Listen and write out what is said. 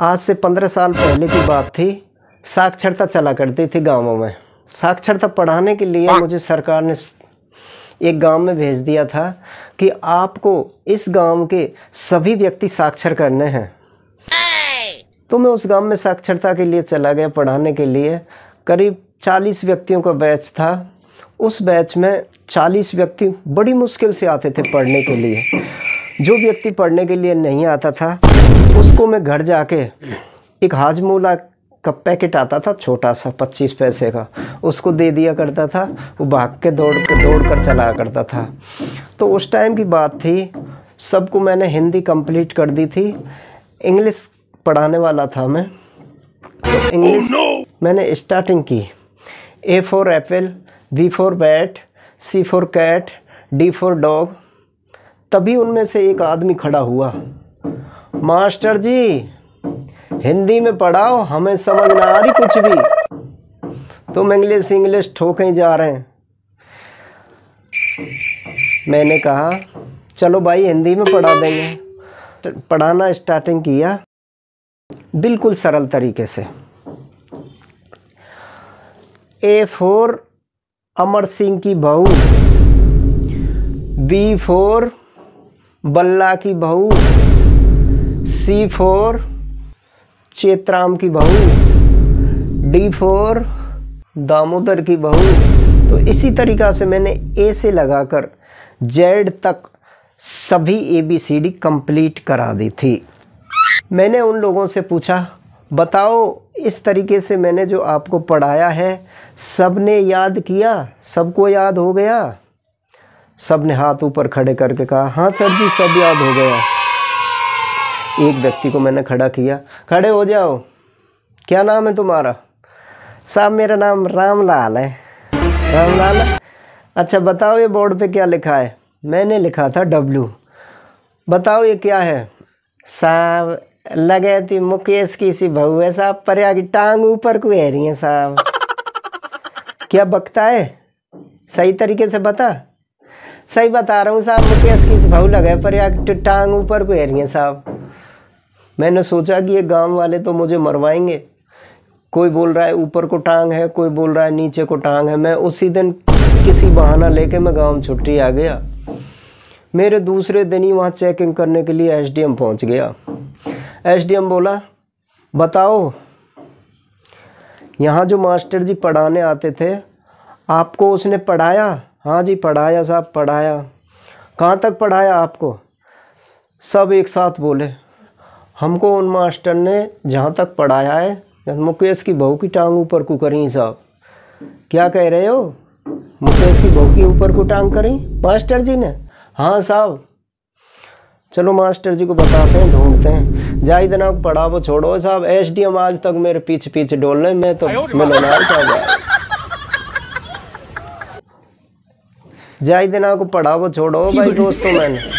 आज से पंद्रह साल पहले की बात थी। साक्षरता चला करती थी गाँवों में। साक्षरता पढ़ाने के लिए मुझे सरकार ने एक गाँव में भेज दिया था कि आपको इस गाँव के सभी व्यक्ति साक्षर करने हैं। तो मैं उस गाँव में साक्षरता के लिए चला गया पढ़ाने के लिए। करीब चालीस व्यक्तियों का बैच था। उस बैच में चालीस व्यक्ति बड़ी मुश्किल से आते थे पढ़ने के लिए। जो व्यक्ति पढ़ने के लिए नहीं आता था उसको मैं घर जाके एक हाजमोला का पैकेट आता था छोटा सा पच्चीस पैसे का। उसको दे दिया करता था वो भाग के दौड़ के दौड़ कर चला करता था। तो उस टाइम की बात थी सबको मैंने हिंदी कंप्लीट कर दी थी। इंग्लिश पढ़ाने वाला था मैं। तो इंग्लिश मैंने स्टार्टिंग की। A for apple B for bat C for cat D for dog तभी उनमें से एक आदमी खड़ा हुआ। मास्टर जी, हिंदी में पढ़ाओ, हमें समझ ना आ रही कुछ भी। तुम इंग्लिश इंग्लिश ठोके जा रहे हैं। मैंने कहा, चलो भाई, हिंदी में पढ़ा देंगे। तो पढ़ाना स्टार्टिंग किया, बिल्कुल सरल तरीके से। ए फोर अमर सिंह की बहू। बी फोर बल्ला की बहू। सी फोर चेतराम की बहू डी फोर दामोदर की बहू। तो इसी तरीक़ा से मैंने ए से लगाकर जेड तक सभी A B C D complete करा दी थी। मैंने उन लोगों से पूछा, बताओ, इस तरीके से मैंने जो आपको पढ़ाया है सबने याद किया? सबको याद हो गया? सबने हाथ ऊपर खड़े करके कहा हाँ सर जी, सब याद हो गया। एक व्यक्ति को मैंने खड़ा किया। खड़े हो जाओ। क्या नाम है तुम्हारा? साहब, मेरा नाम रामलाल है। रामलाल? अच्छा बताओ ये बोर्ड पे क्या लिखा है? मैंने लिखा था डब्लू बताओ ये क्या है? साहब, लगे थी मुकेश की सी बहू है। साहब पर्या की टांग ऊपर को है रही है, साहब। क्या बकता है? सही तरीके से बता। सही बता रहा हूँ, साहब, मुकेश की सी बहू लगे पर्या की टांग ऊपर को है रही है, साहब। मैंने सोचा कि ये गाँव वाले तो मुझे मरवाएँगे। कोई बोल रहा है, ऊपर को टांग है, कोई बोल रहा है, नीचे को टांग है। मैं उसी दिन किसी बहाना लेके मैं गाँव छुट्टी आ गया। मेरे दूसरे दिन ही वहाँ चेकिंग करने के लिए एसडीएम पहुँच गया। एसडीएम बोला, बताओ, यहाँ जो मास्टर जी पढ़ाने आते थे, आपको उसने पढ़ाया? हाँ जी, पढ़ाया साहब, पढ़ाया। कहाँ तक पढ़ाया आपको? सब एक साथ बोले। हमको उन मास्टर ने जहाँ तक पढ़ाया है मुकेश की बहू की टांग ऊपर को करी साहब। क्या कह रहे हो? मुकेश की बहू की ऊपर को टांग करी? मास्टर जी ने? हाँ साहब। चलो मास्टर जी को बताते हैं ढूंढते हैं। जाई दिना को पढ़ा वो छोड़ो साहब। एस डी एम आज तक मेरे पीछे पीछे डोल रहे मैं तो मिलना क्या जाई दिना को पढ़ा वो छोड़ो भाई दोस्तों मैंने।